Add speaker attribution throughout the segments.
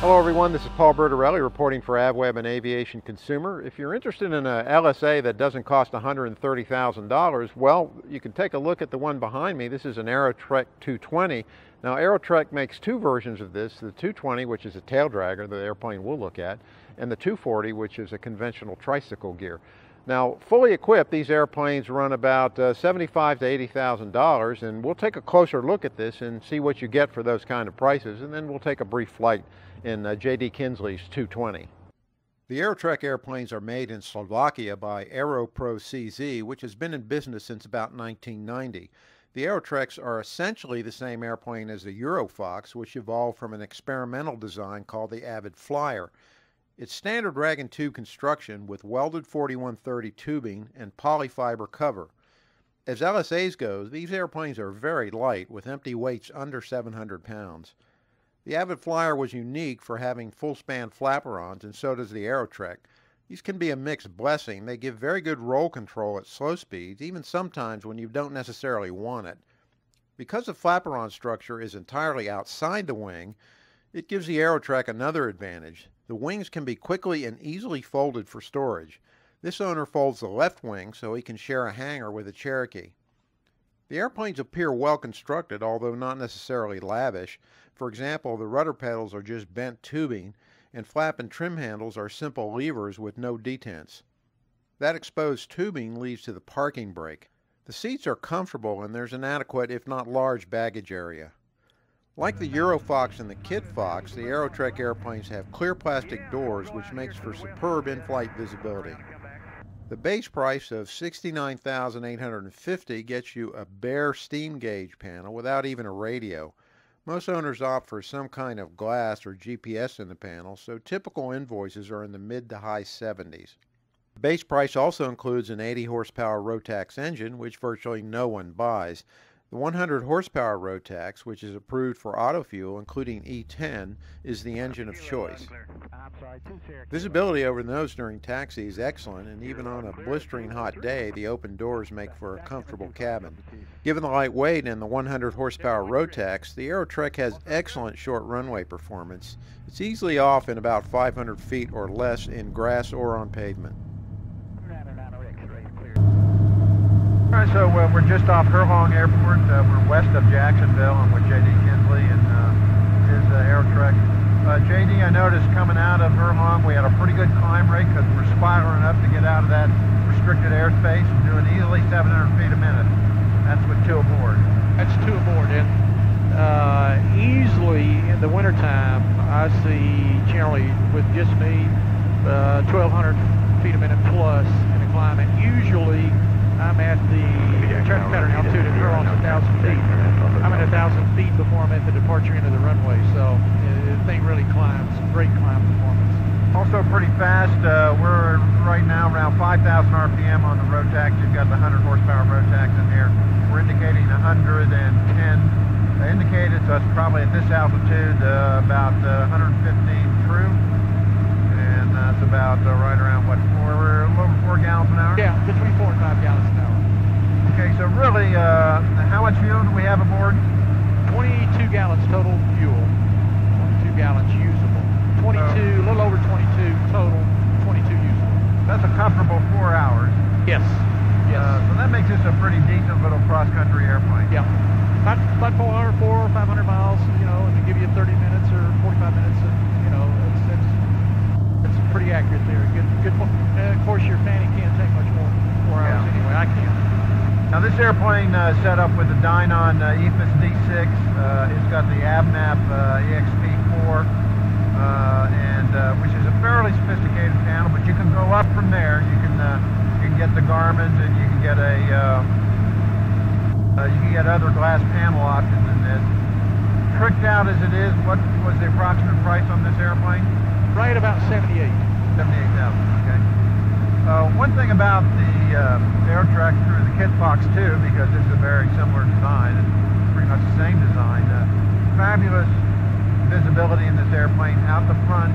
Speaker 1: Hello everyone, this is Paul Bertorelli reporting for AvWeb and Aviation Consumer. If you're interested in a LSA that doesn't cost $130,000, well, you can take a look at the one behind me. This is an Aerotrek 220. Now Aerotrek makes two versions of this, the 220, which is a tail dragger, the airplane we'll look at, and the 240, which is a conventional tricycle gear. Now, fully equipped, these airplanes run about uh, 75 to $80,000, and we'll take a closer look at this and see what you get for those kind of prices, and then we'll take a brief flight in uh, J.D. Kinsley's 220. The Aerotrek airplanes are made in Slovakia by Aeropro CZ, which has been in business since about 1990. The Aerotreks are essentially the same airplane as the Eurofox, which evolved from an experimental design called the Avid Flyer. It's standard rag and tube construction with welded 4130 tubing and polyfiber cover. As LSAs go, these airplanes are very light with empty weights under 700 pounds. The Avid Flyer was unique for having full span flaperons, and so does the Aerotrek. These can be a mixed blessing. They give very good roll control at slow speeds, even sometimes when you don't necessarily want it. Because the flaperon structure is entirely outside the wing, it gives the Aerotrek another advantage. The wings can be quickly and easily folded for storage. This owner folds the left wing so he can share a hangar with a Cherokee. The airplanes appear well constructed, although not necessarily lavish. For example, the rudder pedals are just bent tubing, and flap and trim handles are simple levers with no detents. That exposed tubing leads to the parking brake. The seats are comfortable and there's an adequate, if not large, baggage area. Like the Eurofox and the Kit Fox, the Aerotrek airplanes have clear plastic doors which makes for superb in-flight visibility. The base price of 69,850 gets you a bare steam gauge panel without even a radio. Most owners opt for some kind of glass or GPS in the panel, so typical invoices are in the mid to high 70s. The base price also includes an 80 horsepower Rotax engine, which virtually no one buys. The 100 horsepower Rotax, which is approved for auto fuel, including E10, is the engine of choice. Visibility over the nose during taxi is excellent, and even on a blistering hot day, the open doors make for a comfortable cabin. Given the light weight and the 100 horsepower Rotax, the Aerotrek has excellent short runway performance. It's easily off in about 500 feet or less in grass or on pavement.
Speaker 2: Right, so uh, we're just off Herlong Airport. Uh, we're west of Jacksonville. I'm with J.D. Kinsley and uh, his uh, Aerotrek. Uh, J.D., I noticed coming out of Herlong, we had a pretty good climb rate because we're spiraling up to get out of that restricted airspace, doing easily 700 feet a minute. That's with two aboard.
Speaker 3: That's two aboard, and uh, easily in the wintertime, I see generally with just me, 1,200 feet a minute plus in a climb, and usually traffic pattern altitude at Herlong's 1,000 feet. I'm at 1,000 feet before I'm at the departure end of the runway, so the thing really climbs. Great climb performance.
Speaker 2: Also pretty fast. Uh, we're right now around 5,000 RPM on the Rotax. You've got the 100 horsepower Rotax in here. We're indicating 110 uh, indicated, so it's probably at this altitude uh, about 115 true. And that's about uh, right around, what, four, a little over four gallons an hour?
Speaker 3: Yeah, between four and five gallons.
Speaker 2: Okay, so really, uh, how much fuel do we have aboard?
Speaker 3: 22 gallons total fuel. 22 gallons usable. 22, a little over 22 total, 22 usable.
Speaker 2: That's a comfortable four hours.
Speaker 3: Yes. Yes.
Speaker 2: Uh, so that makes this a pretty decent little cross-country airplane.
Speaker 3: Yeah. About, about 400, 400 or 500 miles, you know, and give you 30 minutes or 45 minutes, and, you know, it's, it's, it's pretty accurate there. Good, good. Uh, of course, your fanny can't take much more than four hours
Speaker 2: Yeah.
Speaker 3: anyway. I can't.
Speaker 2: Now this airplane uh, set up with the Dynon uh, EFIS D6. Uh, it's got the AvMap uh, EXP4, uh, and uh, which is a fairly sophisticated panel. But you can go up from there. You can uh, you can get the Garmin's, and you can get a uh, uh, you can get other glass panel options in this. Tricked out as it is, what was the approximate price on this airplane?
Speaker 3: Right about 78.
Speaker 2: 78,000, okay. Uh, one thing about the uh, Aerotrek through the Kit Fox 2, because is a very similar design, it's pretty much the same design, uh, fabulous visibility in this airplane out the front.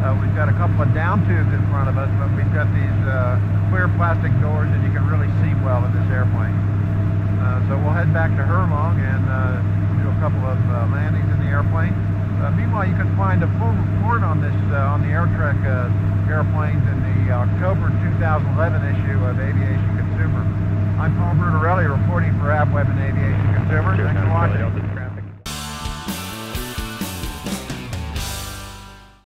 Speaker 2: Uh, we've got a couple of down tubes in front of us, but we've got these uh, clear plastic doors and you can really see well in this airplane. Uh, so we'll head back to Herlong and do a couple of landings in the airplane. Meanwhile, you can find a full report on this uh, on the Aerotrek uh, airplanes in the October 2011 issue of Aviation Consumer. I'm Paul Bertorelli reporting for AvWeb and Aviation